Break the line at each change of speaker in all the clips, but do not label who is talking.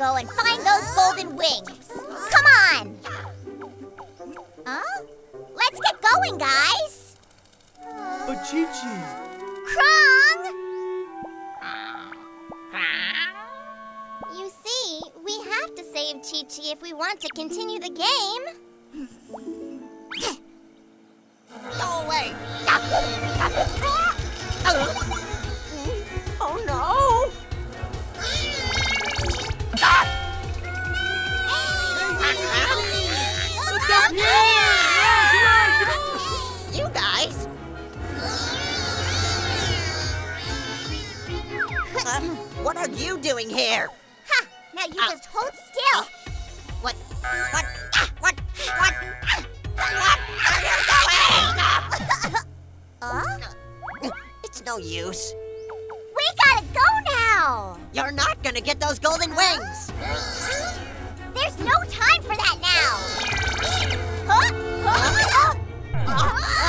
go and find those golden wings. Come on! Huh? Let's get going, guys!
But Chi-Chi,
Crong! You see, we have to save Chi-Chi if we want to continue the game.
Go away! doing here?
Ha! Now you just hold still.
What? What? What? What? What are you doing?
Huh?
It's no use.
We gotta go now!
You're not gonna get those golden wings.
There's no time for that now! Huh? Huh?
Uh,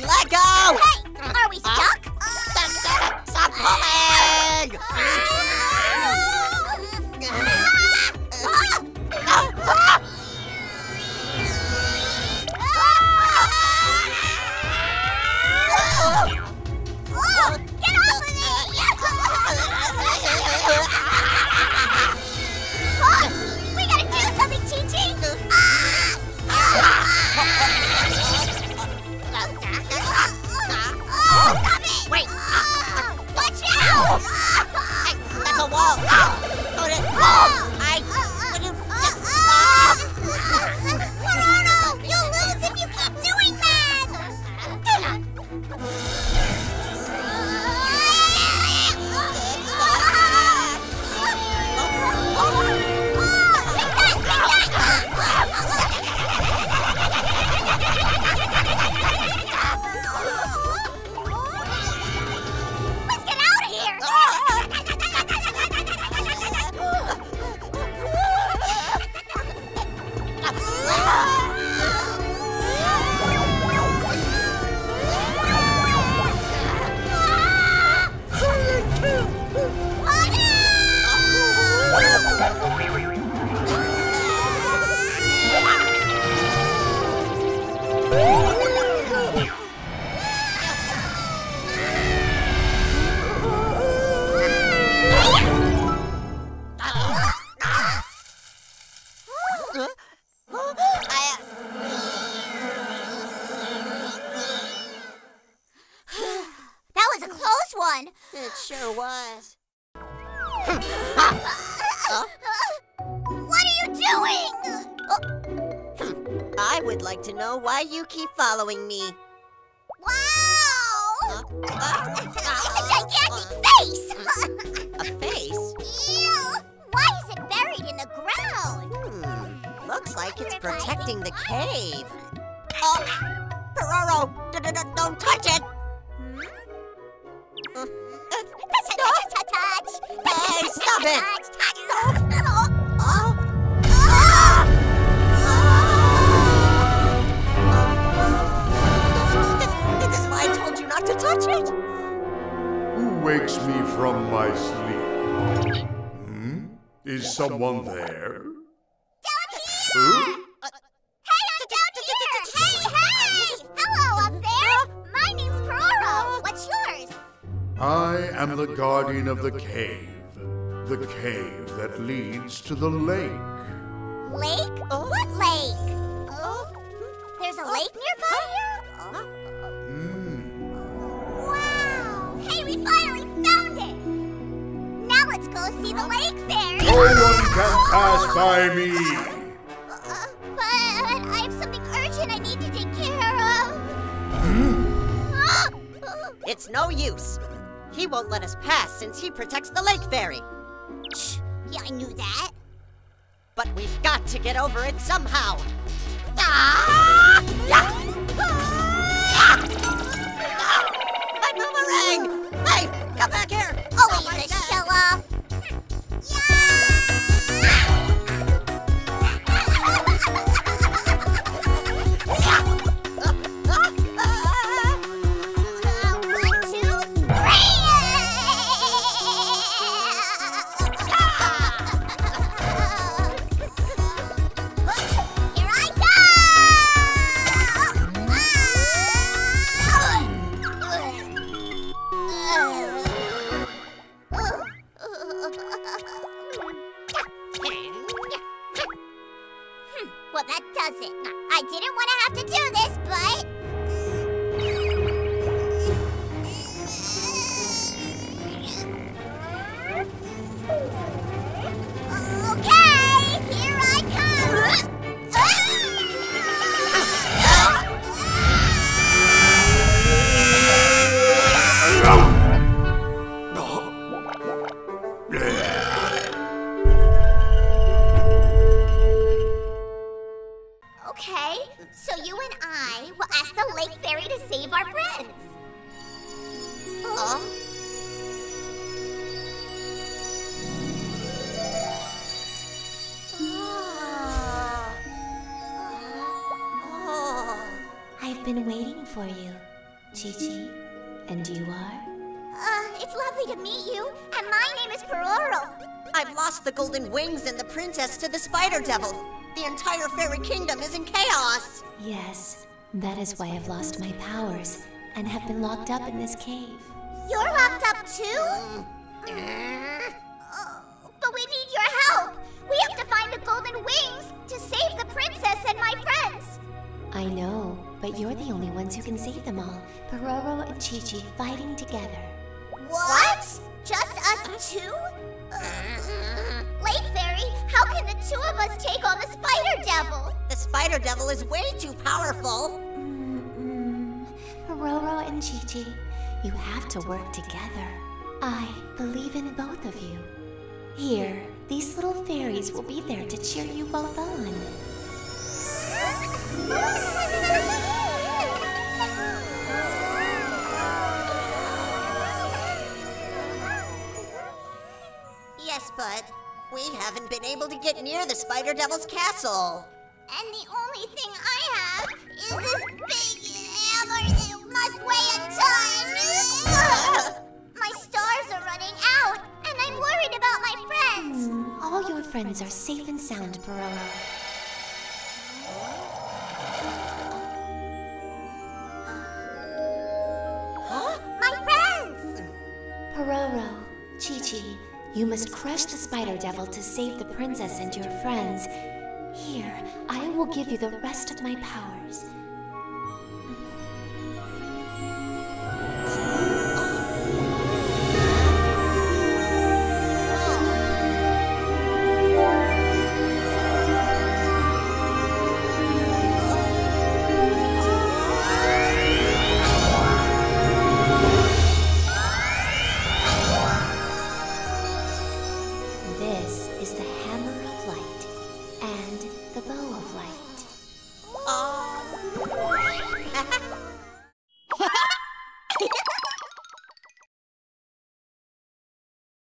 you? Let go!
Hey! Are we stuck?
Stop pulling!
Oh, ah. One.
it sure was.
What are you doing?
I would like to know why you keep following me.
wow!
Uh,
It's a gigantic face!
a face?
Ew! Why is it buried in the ground?
Hmm. Looks like it's protecting the cave. Oh, Pororo, don't touch it! This is why I told you not to touch it.
Who wakes me from my sleep? Hmm? Is someone there? Huh?
Hey, I'm down here! Hey, hey! Hello up there! My name's Pororo. What's yours?
I am the guardian of the cave. The cave that leads to the lake.
Lake? What lake? Oh, there's a lake nearby here?
Hmm.
Wow! Hey, we finally found it! Now let's go see the lake fairy!
No one can pass by me.
Uh, but I have something urgent I need to take care of.
It's no use. He won't let us pass since he protects the lake fairy.
Shh, yeah, I knew that.
But we've got to get over it somehow. Ah! Yeah!
I didn't want to have to do this, but.
I've been waiting for you, Chi-Chi. And you are?
Uh, it's lovely to meet you, and my name is Pororo.
I've lost the golden wings and the princess to the spider devil. The entire fairy kingdom is in chaos.
Yes, that is why I've lost my powers and have been locked up in this cave.
You're locked up too? Uh, but we need your help. We have to find the golden wings to save the princess and my friends.
I know, but you're the only ones who can save them all. Pororo and Chi-Chi fighting together.
What? Just us two? Uh, Lake Fairy, how can the two of us take on the Spider Devil?
The spider devil is way too powerful.
Mm-mm. Pororo and Chi-Chi, you have to work together. I believe in both of you. Here, these little fairies will be there to cheer you both on.
We haven't been able to get near the spider devil's castle.
And the only thing I have is this big hammer that must weigh a ton. my stars are running out, and I'm worried about my friends.
All your friends are safe and sound, Pororo. Crush the spider devil to save the princess and your friends. Here, I will give you the rest of my powers.